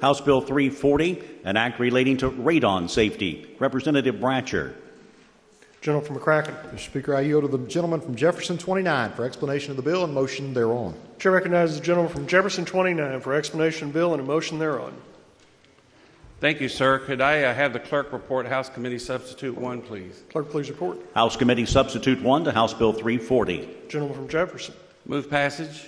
House Bill 340, an act relating to radon safety. Representative Bratcher. General from McCracken. Mr. Speaker, I yield to the gentleman from Jefferson 29 for explanation of the bill and motion thereon. Chair recognizes the gentleman from Jefferson 29 for explanation of the bill and a motion thereon. Thank you, sir. Could I uh, have the clerk report House Committee Substitute 1, please? Clerk, please report. House Committee Substitute 1 to House Bill 340. Gentleman from Jefferson. Move passage.